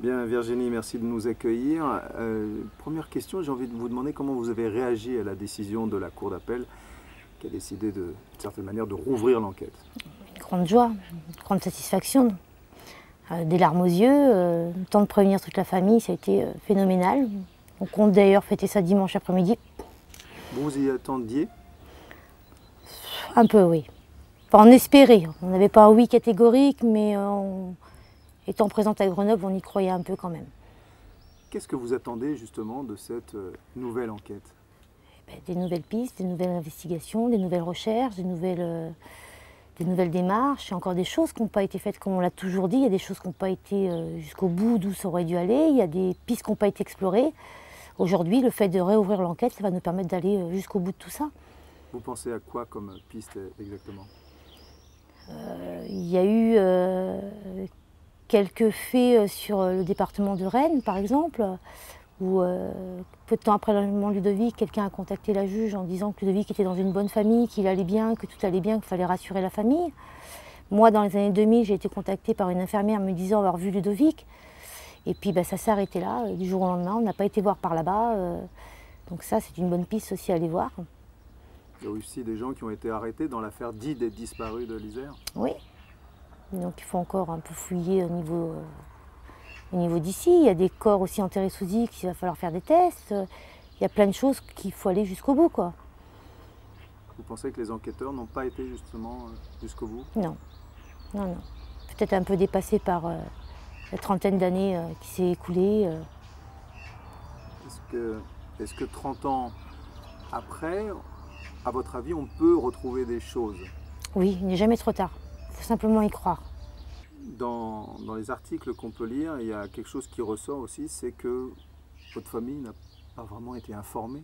Bien, Virginie, merci de nous accueillir. Euh, première question, j'ai envie de vous demander comment vous avez réagi à la décision de la Cour d'appel qui a décidé de, d'une certaine manière de rouvrir l'enquête. Une grande joie, une grande satisfaction. Euh, des larmes aux yeux, euh, le temps de prévenir toute la famille, ça a été euh, phénoménal. On compte d'ailleurs fêter ça dimanche après-midi. Vous y attendiez? Un peu, oui. Enfin, on espérait. On n'avait pas un oui catégorique, mais on- étant présente à Grenoble, on y croyait un peu quand même. Qu'est-ce que vous attendez justement de cette euh, nouvelle enquête? Ben, des nouvelles pistes, des nouvelles investigations, des nouvelles recherches, des nouvelles, euh, des nouvelles démarches. Il y a encore des choses qui n'ont pas été faites comme on l'a toujours dit. Il y a des choses qui n'ont pas été euh, jusqu'au bout d'où ça aurait dû aller. Il y a des pistes qui n'ont pas été explorées. Aujourd'hui, le fait de réouvrir l'enquête, ça va nous permettre d'aller jusqu'au bout de tout ça. Vous pensez à quoi comme piste exactement? Euh, Il y a eu euh, quelques faits euh, sur euh, le département de Rennes, par exemple, où euh, peu de temps après l'enlèvement de Ludovic, quelqu'un a contacté la juge en disant que Ludovic était dans une bonne famille, qu'il allait bien, que tout allait bien, qu'il fallait rassurer la famille. Moi, dans les années 2000, j'ai été contactée par une infirmière me disant avoir vu Ludovic. Et puis bah, ça s'est arrêté là, du jour au lendemain. On n'a pas été voir par là-bas. donc ça, c'est une bonne piste aussi à aller voir. Il y a aussi des gens qui ont été arrêtés dans l'affaire dite des disparus de l'Isère. Oui. Donc il faut encore un peu fouiller au niveau, euh, au niveau d'ici. Il y a des corps aussi enterrés sous X, il va falloir faire des tests. Il y a plein de choses qu'il faut aller jusqu'au bout, quoi. Vous pensez que les enquêteurs n'ont pas été justement euh, jusqu'au bout? Non, non, non. Peut-être un peu dépassé par euh, la trentaine d'années euh, qui s'est écoulée. Est-ce que, que 30 ans après, à votre avis, on peut retrouver des choses? Oui, il n'est jamais trop tard. Faut simplement y croire. dans, dans les articles qu'on peut lire, il y a quelque chose qui ressort aussi, c'est que votre famille n'a pas vraiment été informée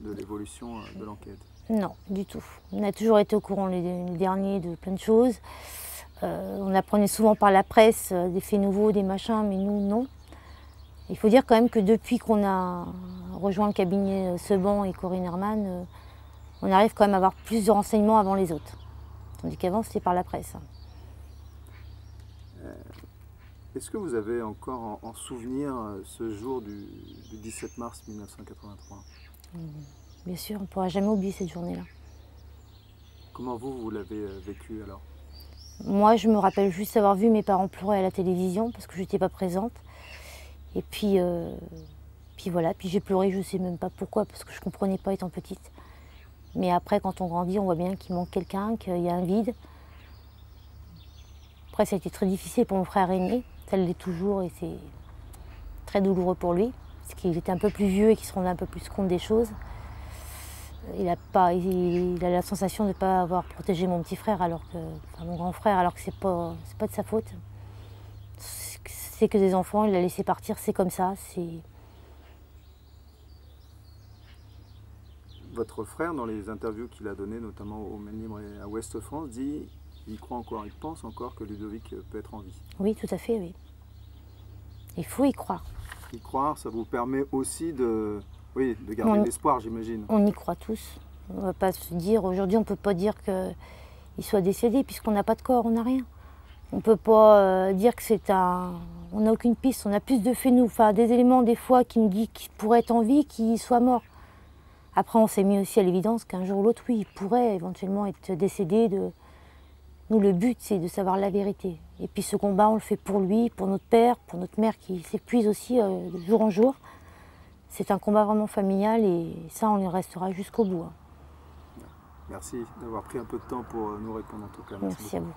de l'évolution euh, de l'enquête. Non, du tout. On a toujours été au courant les, les derniers de plein de choses. Euh, on apprenait souvent par la presse euh, des faits nouveaux, des machins, mais nous, non. Il faut dire quand même que depuis qu'on a rejoint le cabinet Seban et Corinne Herman, euh, on arrive quand même à avoir plus de renseignements avant les autres. Tandis qu'avant, c'était par la presse. Est-ce que vous avez encore en, en souvenir euh, ce jour du, du 17 mars 1983 Bien sûr, on ne pourra jamais oublier cette journée-là. Comment vous, vous l'avez euh, vécu alors? Moi, je me rappelle juste avoir vu mes parents pleurer à la télévision parce que je n'étais pas présente. Et puis, euh, puis voilà, puis j'ai pleuré, je ne sais même pas pourquoi, parce que je ne comprenais pas étant petite. Mais après, quand on grandit, on voit bien qu'il manque quelqu'un, qu'il y a un vide. Après, ça a été très difficile pour mon frère aîné, ça l'est toujours, et c'est très douloureux pour lui, parce qu'il était un peu plus vieux et qu'il se rendait un peu plus compte des choses. Il a, pas, il, a la sensation de ne pas avoir protégé mon petit frère, alors que, enfin, mon grand frère, alors que c'est pas, c'est pas de sa faute. C'est que des enfants, il l'a laissé partir, c'est comme ça. C'est Votre frère, dans les interviews qu'il a données, notamment au Maine Libre et à Ouest France, dit il croit encore, il pense encore que Ludovic peut être en vie. oui, tout à fait, oui. Il faut y croire. Y croire, ça vous permet aussi de, oui, de garder l'espoir, j'imagine. On y croit tous. On va pas se dire aujourd'hui, on peut pas dire qu'il soit décédé puisqu'on n'a pas de corps, on n'a rien. On peut pas euh, dire que c'est un. On n'a aucune piste. On a plus de faits nous, enfin des éléments des fois qui nous disent qu'il pourrait être en vie, qu'il soit mort. Après, on s'est mis aussi à l'évidence qu'un jour ou l'autre, oui, il pourrait éventuellement être décédé. De... Nous, le but, c'est de savoir la vérité. Et puis ce combat, on le fait pour lui, pour notre père, pour notre mère qui s'épuise aussi euh, de jour en jour. C'est un combat vraiment familial et ça, on y restera jusqu'au bout. hein. Merci d'avoir pris un peu de temps pour nous répondre en tout cas. Merci à vous.